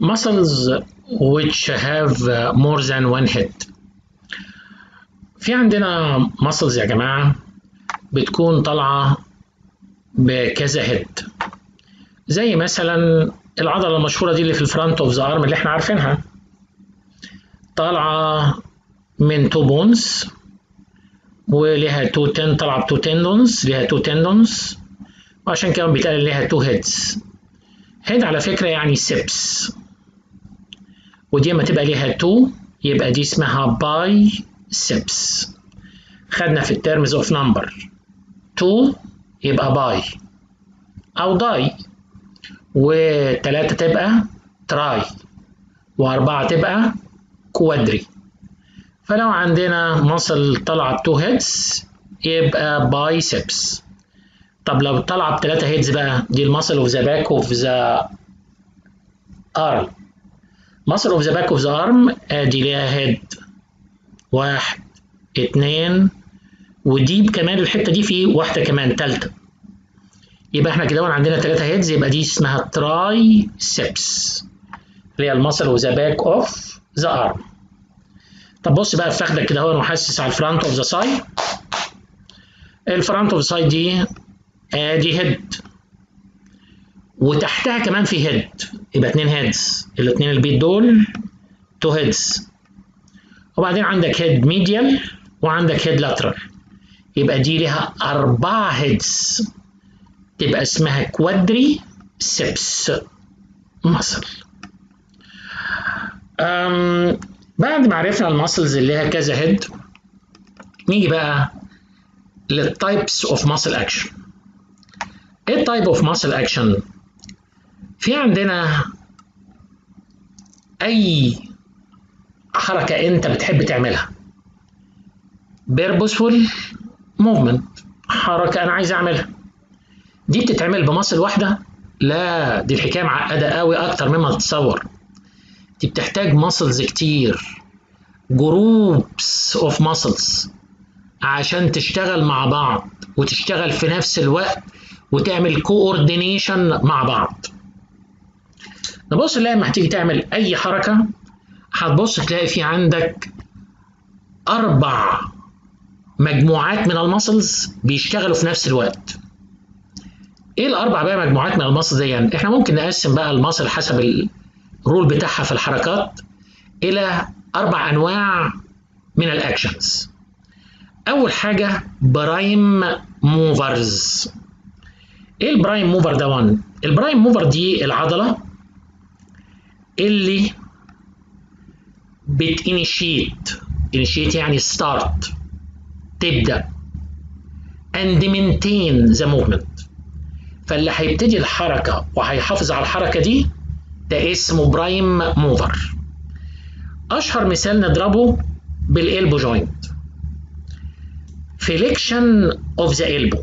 muscles which have more than one head. في عندنا muscles يا جماعة بتكون طالعة بكذا head زي مثلا العضلة المشهورة دي اللي في ال front of the arm اللي إحنا عارفينها. طالعة من two bones وليها two ten طالعة ب two tendons ليها two tendons وعشان كده بيتقال ليها two heads head على فكرة يعني ceps ودي لما تبقى ليها two يبقى دي اسمها biceps خدنا في ال terms of number two يبقى bi أو di وتلاتة تبقى tri وأربعة تبقى quadri فلو عندنا muscle طلع ب two heads يبقى biceps طب لو طلع بتلاتة heads بقى دي ال muscle of the back of the arm muscle of the back of the arm ادي ليها head واحد اتنين. ودي كمان الحتة دي في واحدة كمان تالتة. يبقى إحنا كده عندنا تلاتة heads يبقى دي اسمها triceps اللي هي ال muscle of the back of the arm طب بص بقى فاخدك كده اهو محسس على ال front of the thigh ال front of thigh دي ادي head وتحتها كمان في head يبقى اتنين heads الاتنين البيت دول two heads وبعدين عندك head medial وعندك head lateral يبقى دي ليها أربعة heads تبقى اسمها quadriceps muscle بعد ما عرفنا ال muscles اللي ليها كذا head نيجي بقى لل types of muscle action إيه ال type of muscle action في عندنا أي حركة أنت بتحب تعملها؟ purposeful movement حركة أنا عايز أعملها. دي بتتعمل ب muscle واحدة؟ لا دي الحكاية معقدة قوي أكتر مما تتصور. دي بتحتاج muscles كتير groups of muscles عشان تشتغل مع بعض وتشتغل في نفس الوقت وتعمل coordination مع بعض. نبص نلاقي لما هتيجي تعمل أي حركة هتبص تلاقي في عندك أربع مجموعات من ال muscles بيشتغلوا في نفس الوقت. إيه الأربع بقى مجموعات من ال muscles دي؟ يعني إحنا ممكن نقسم بقى ال muscle حسب ال role بتاعها في الحركات إلى أربع أنواع من ال actions. أول حاجة prime movers. إيه ال prime mover ده ال prime mover دي العضلة اللي بت initiate initiate يعني start تبدأ. and maintain the movement. فاللي هيبتدي الحركة وهيحافظ على الحركة دي ده اسمه prime mover أشهر مثال نضربه بال elbow joint flexion of the elbow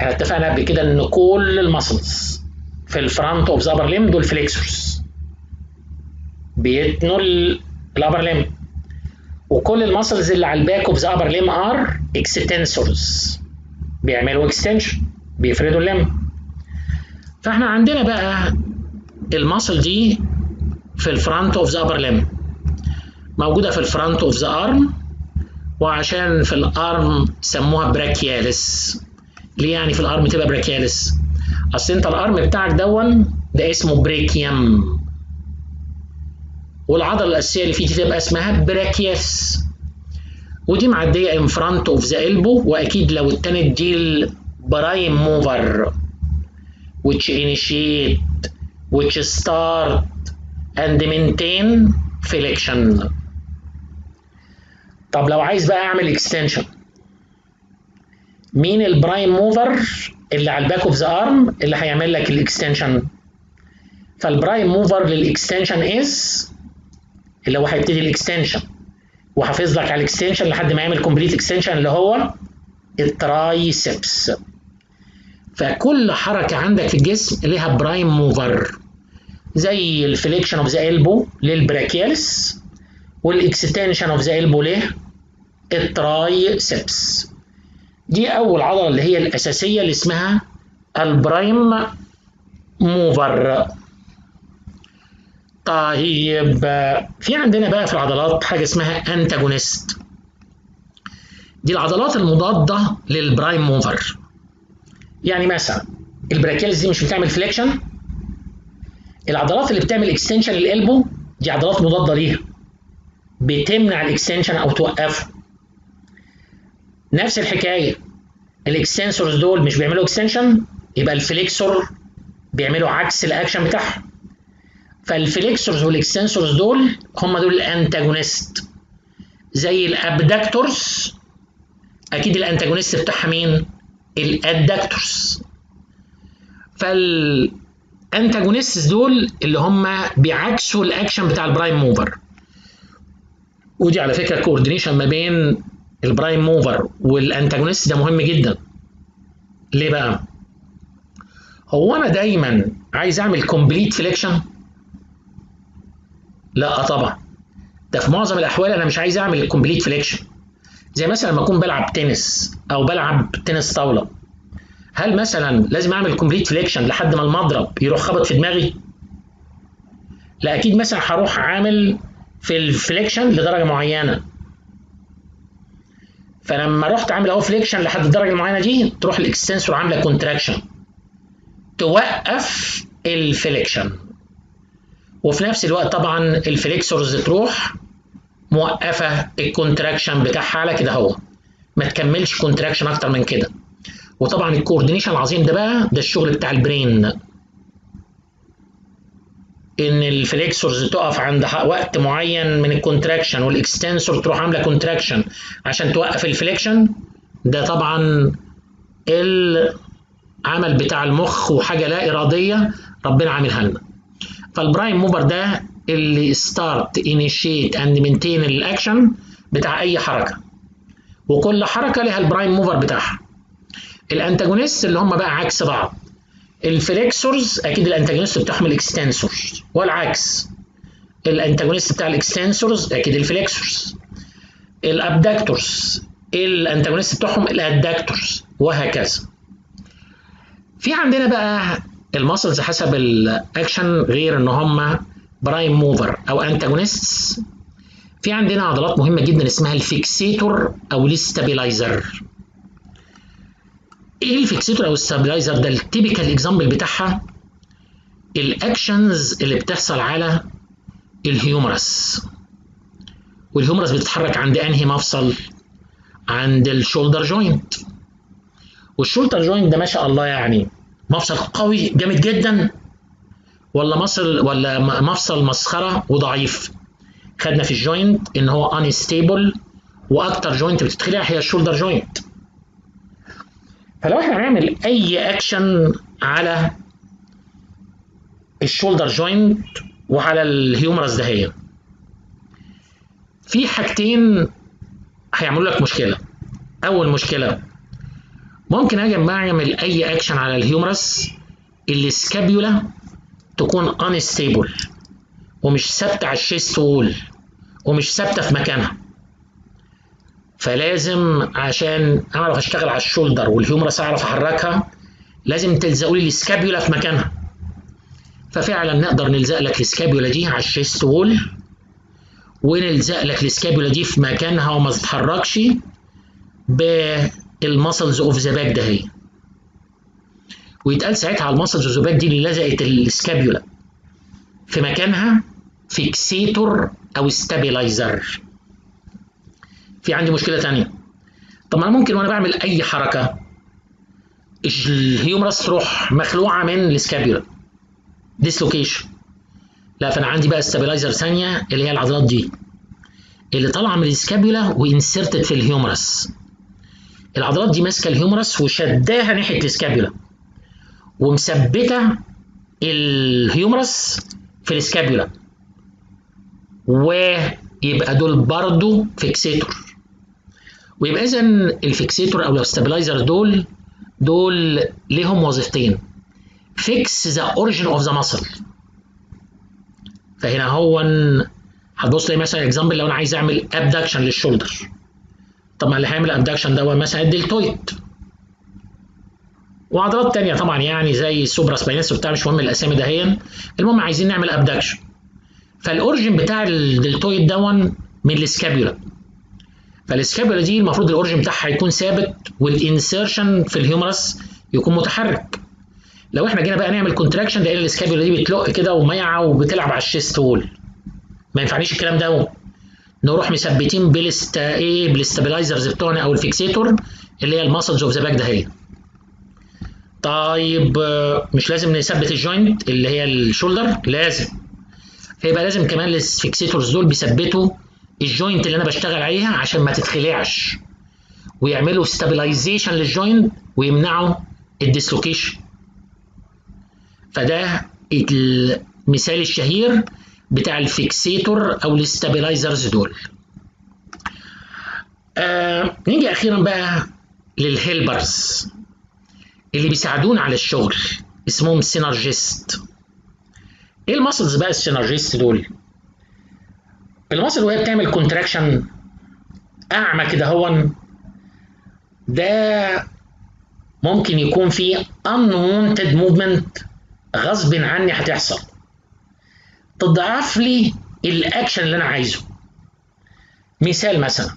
إحنا اتفقنا قبل كده إن كل ال muscles في ال front of the upper limb دول flexors بيتنوا ال upper limb وكل ال muscles اللي على ال back of the upper limb are extensors بيعملوا extension بيفردوا ال limb فاحنا عندنا بقى ال muscle دي في ال front of the upper limb موجودة في ال front of the arm وعشان في ال arm سموها brachialis ليه يعني في ال arm تبقى brachialis أصل أنت ال arm بتاعك دون ده اسمه brachium والعضلة الأساسية اللي فيه دي تبقى اسمها brachialis ودي معدية in front of the elbow وأكيد لو التانية دي ال prime mover which initiate which start and maintain flexion. طب لو عايز بقى أعمل extension مين ال prime mover؟ اللي على ال back of the arm اللي هيعمل لك ال extension فال prime mover لل extension is اللي هو هيبتدي ال extension. وحافظ لك على ال extension لحد ما يعمل complete extension اللي هو ال triceps. فكل حركة عندك في الجسم ليها prime mover زي ال flexion of the elbow لل brachialis وال extension of the elbow ليه ال triceps. دي أول عضلة اللي هي الأساسية اللي اسمها ال prime mover طيب في عندنا بقى في العضلات حاجة اسمها antagonist دي العضلات المضادة لل prime mover يعني مثلا ال brachialis دي مش بتعمل flexion العضلات اللي بتعمل extension لل elbow دي عضلات مضادة ليها. بتمنع ال extension أو توقفه. نفس الحكاية. ال extensors دول مش بيعملوا extension يبقى ال flexor بيعملوا عكس الاكشن بتاعهم. فال flexors وال extensors دول هم دول ال antagonist زي ال abductors أكيد ال antagonist بتاعها مين؟ ال adductors فال antagonists دول اللي هم بيعكسوا الأكشن بتاع ال prime mover. ودي على فكرة coordination ما بين ال prime mover وال antagonist ده مهم جدا. ليه بقى؟ هو أنا دايما عايز أعمل complete flexion لا طبعا. ده في معظم الأحوال أنا مش عايز أعمل complete flexion زي مثلا لما أكون بلعب تنس أو بلعب تنس طاولة. هل مثلا لازم أعمل complete flexion لحد ما المضرب يروح خبط في دماغي؟ لا أكيد مثلا هروح عامل في ال flexion لدرجة معينة. فلما رحت عامل أهو flexion لحد الدرجه المعينه دي تروح ال extensor عاملة contraction توقف ال flexion وفي نفس الوقت طبعا ال flexors تروح موقفة ال contraction بتاعها على كده اهو ما تكملش contraction أكتر من كده. وطبعا ال coordination العظيم ده بقى ده الشغل بتاع ال brain إن ال flexors تقف عند وقت معين من ال contraction وال extensor تروح عاملة contraction عشان توقف ال flexion ده طبعا العمل بتاع المخ وحاجة لا إرادية ربنا عاملها لنا. فال prime mover ده اللي start initiate and maintain ال action بتاع أي حركة. وكل حركة لها ال prime mover بتاعها. ال antagonist اللي هم بقى عكس بعض. ال flexors أكيد ال antagonist بتاعهم ال extensors والعكس. ال antagonist بتاع ال extensors أكيد ال flexors. ال abductors ال antagonist بتاعهم ال adductors وهكذا. في عندنا بقى ال muscles حسب الأكشن غير إن هم prime mover أو antagonists في عندنا عضلات مهمة جدا اسمها الفيكسيتور أو الاستابيلايزر إيه الفيكسيتور أو الستابلايزر ده التيبيكال اكزامبل بتاعها ال actions اللي بتحصل على ال humerus. وال humerus بتتحرك عند أنهي مفصل؟ عند ال shoulder joint وال shoulder joint ده ما شاء الله يعني مفصل قوي جامد جدا. ولا مفصل ولا مفصل مسخرة وضعيف. خدنا في ال joint إن هو unstable وأكتر joint بتتخلع هي ال shoulder joint فلو إحنا هنعمل أي اكشن على ال shoulder joint وعلى ال humerus دهية في حاجتين هيعملوا لك مشكلة. أول مشكلة ممكن أجي أعمل أي اكشن على ال humerus ال scapula تكون unstable ومش ثابتة على ال chest wall ومش ثابتة في مكانها. فلازم عشان أعرف أشتغل على ال shoulder وال humerus أعرف أحركها لازم تلزقوا لي ال scapula في مكانها. ففعلا نقدر نلزق لك ال scapula دي على ال chest wall ونلزق لك ال scapula دي في مكانها وما تتحركش بال muscles of the back دهي ويتقال ساعتها على ال muscles of the back دي اللي لزقت ال scapula في مكانها fixator أو stabilizer في عندي مشكلة ثانية طب ما أنا ممكن وأنا بعمل أي حركة ال humerus تروح مخلوعة من ال scapula dislocation لا فأنا عندي بقى stabilizer ثانية اللي هي العضلات دي. اللي طالعة من ال scapula و inserted في ال humerus العضلات دي ماسكة الهيومرس وشداها ناحية السكابيولا ومثبتة الهيومرس في السكابيولا ويبقى دول برضو fixator. ويبقى اذا ال fixator أو ال stabilizer دول دول ليهم وظيفتين. Fix the origin of the muscle فهنا هو هتبص مثلا example لو أنا عايز أعمل abduction لل shoulder طب ما اللي هيعمل abduction هو مثلا ال deltoid وعضلات تانية طبعا يعني زي ال supraspinatus وبتاع مش مهم الأسامي دهيا المهم عايزين نعمل abduction فال origin بتاع ال deltoid دون من ال scapula فال scapula دي المفروض ال origin بتاعها يكون ثابت وال insertion في ال humerus يكون متحرك. لو إحنا جينا بقى نعمل contraction لقينا ال scapula دي بتلق كده وميعه وبتلعب على ال chest wall ما ينفعنيش الكلام ده نروح مثبتين بالست إيه بال stabilizers بتوعنا أو ال fixator اللي هي ال muscles of the back ده هي طيب مش لازم نثبت ال joint اللي هي ال shoulder لازم. فيبقى لازم كمان ال fixators دول بيثبتوا ال joint اللي أنا بشتغل عليها عشان ما تتخلعش. ويعملوا stabilization لل joint ويمنعوا ال dislocation. فده المثال الشهير. بتاع ال fixator أو ال stabilizers دول. آه نيجي أخيرا بقى لل helpers اللي بيساعدونا على الشغل. اسمهم synergist. إيه ال muscles بقى ال synergist دول؟ ال muscle وهي بتعمل contraction أعمى كده هون. ده ممكن يكون فيه unwanted movement غصب عني هتحصل. تضعف لي الأكشن اللي أنا عايزه. مثال مثلا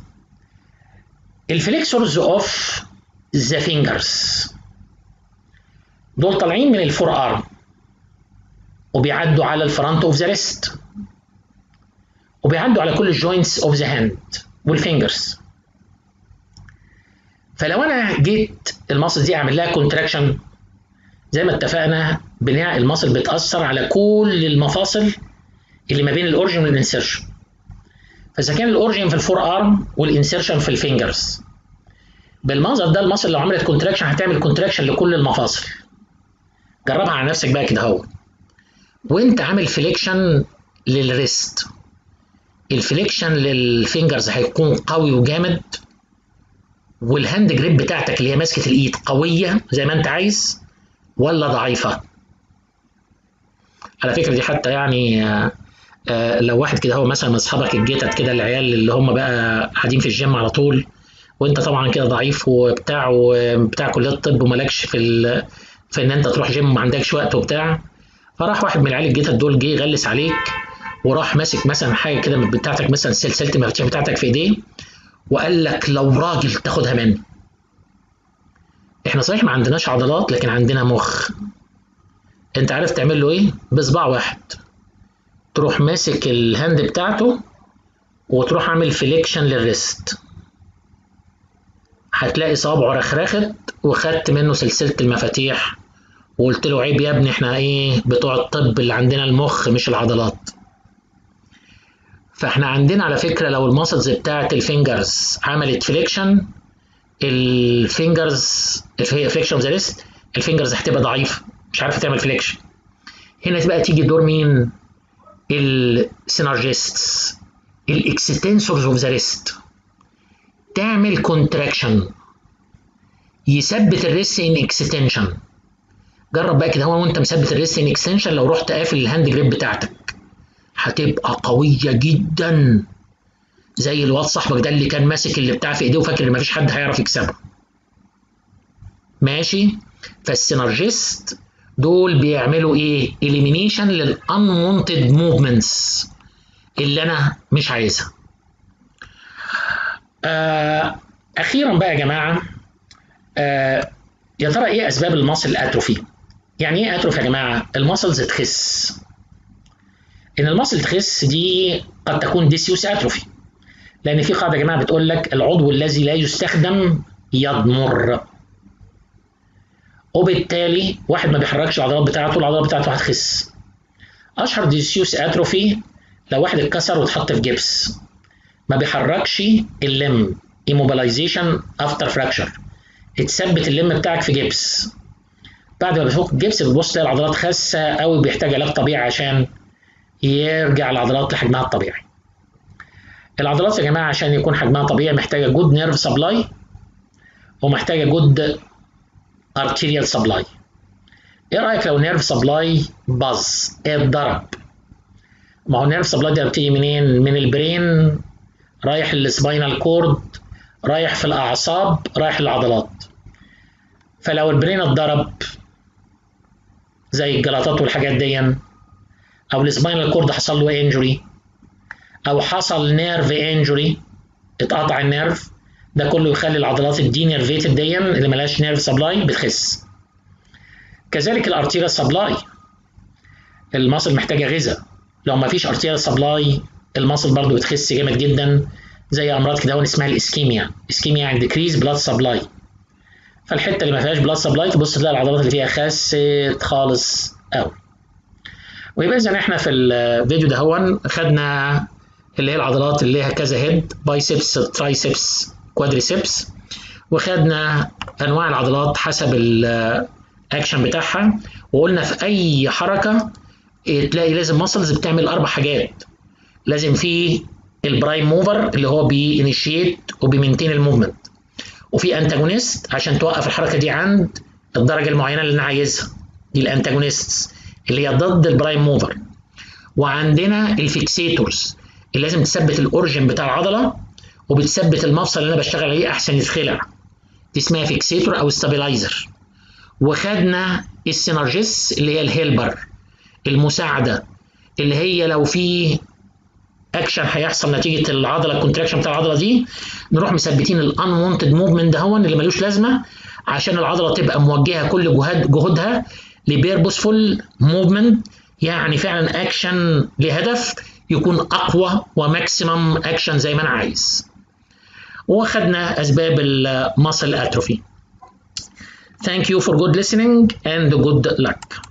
ال flexors of the fingers دول طالعين من ال forearm وبيعدوا على ال front of the wrist وبيعدوا على كل ال joints of the hand وال fingers فلو أنا جيت ال muscle دي أعمل لها contraction زي ما اتفقنا إن ال muscle بتأثر على كل المفاصل اللي ما بين ال origin وال insertion فإذا كان ال origin في ال forearm وال insertion في ال fingers بالمنظر ده ال muscle لو عملت contraction هتعمل contraction لكل المفاصل. جربها على نفسك بقى كده اهو. وانت عامل flexion لل wrist ال flexion لل fingers هيكون قوي وجامد. وال hand grip بتاعتك اللي هي ماسكة الإيد قوية زي ما انت عايز ولا ضعيفة؟ على فكرة دي حتى يعني لو واحد كده هو مثلا من أصحابك الجتت كده العيال اللي هم بقى قاعدين في الجيم على طول وأنت طبعا كده ضعيف وبتاع وبتاع كلية الطب ومالكش في ال... في إن أنت تروح جيم وما عندكش وقت وبتاع فراح واحد من العيال الجتت دول جه يغلس عليك وراح ماسك مثلا حاجة كده بتاعتك مثلا سلسلة المفاتيح بتاعتك في إيديه وقال لك لو راجل تاخدها مني. إحنا صحيح ما عندناش عضلات لكن عندنا مخ. أنت عارف تعمل له إيه؟ بصباع واحد. تروح ماسك ال hand بتاعته وتروح عامل flexion لل wrist هتلاقي صوابعه رخرخت وخدت منه سلسلة المفاتيح وقلت له عيب يا ابني إحنا إيه بتوع الطب اللي عندنا المخ مش العضلات. فاحنا عندنا على فكرة لو ال muscles بتاعت ال fingers عملت flexion ال fingers flexion the wrist ال fingers هتبقى ضعيفة مش عارفة تعمل flexion هنا بقى تيجي دور مين؟ ال synergists ال extensors of the wrist تعمل contraction يثبت ال wrist in extension جرب بقى كده هو وانت مثبت ال wrist in extension لو رحت قافل ال hand grip بتاعتك هتبقى قويه جدا زي الواد صاحبك ده اللي كان ماسك اللي بتاع في ايديه وفاكر ان مفيش حد هيعرف يكسبه ماشي فال synergist دول بيعملوا إيه؟ Elimination لل unwanted movements اللي أنا مش عايزها. آه أخيرا بقى يا جماعة آه يا ترى إيه أسباب ال muscle atrophy يعني إيه atrophy يا جماعة؟ ال muscles تخس. إن ال muscle تخس دي قد تكون disuse atrophy لأن في قاعدة يا جماعة بتقول لك العضو الذي لا يستخدم يضمر. وبالتالي واحد ما بيحركش العضلات بتاعته العضلات بتاعته هتخس. أشهر disuse atrophy لو واحد اتكسر واتحط في جبس ما بيحركش ال limb immobilization after fracture اتثبت ال limb بتاعك في جبس بعد ما بتفك الجبس بتبص تلاقي العضلات خاسة قوي بيحتاج علاج طبيعي عشان يرجع العضلات لحجمها الطبيعي. العضلات يا جماعة عشان يكون حجمها طبيعي محتاجة good nerve supply ومحتاجة good arterial supply إيه رأيك لو nerve supply باظ اتضرب ما هو ال nerve supply ده بتيجي منين؟ من ال brain رايح لل spinal cord رايح في الأعصاب رايح للعضلات. فلو ال brain اتضرب زي الجلطات والحاجات دي أو ال spinal cord حصل له injury أو حصل nerve injury اتقطع ال nerve ده كله يخلي العضلات ال denervated دي اللي ملهاش nerve supply بتخس. كذلك ال arterial supply. ال muscle محتاجة غذاء. لو ما فيش arterial supply ال muscle برضو بتخس جامد جدا زي أمراض كده اسمها ال ischemia. ischemia يعني decrease blood supply فالحتة اللي ما فيهاش blood supply تبص تلاقي العضلات اللي فيها خست خالص قوي ويبقى اذا إحنا في الفيديو ده هون خدنا اللي هي العضلات اللي ليها كذا head biceps triceps quadriceps وخدنا أنواع العضلات حسب الاكشن بتاعها وقلنا في أي حركة تلاقي لازم muscles بتعمل أربع حاجات. لازم في ال prime mover اللي هو بي initiate وبي maintain ال movement وفي antagonist عشان توقف الحركة دي عند الدرجة المعينة اللي أنا عايزها. دي ال antagonist اللي هي ضد ال prime mover وعندنا ال fixators اللي لازم تثبت ال origin بتاع العضلة. وبتثبت المفصل اللي أنا بشتغل عليه أحسن يتخلع دي اسمها fixator أو stabilizer وخدنا ال synergist اللي هي ال helper المساعدة اللي هي لو في اكشن هيحصل نتيجة العضلة ال contraction بتاع العضلة دي نروح مثبتين ال unwanted movement دهون اللي ملوش لازمة عشان العضلة تبقى موجهة كل جهد جهودها ل purposeful movement يعني فعلا اكشن لهدف يكون أقوى و maximum action زي ما أنا عايز. واخدنا اسباب ال muscle atrophy Thank you for good listening and good luck.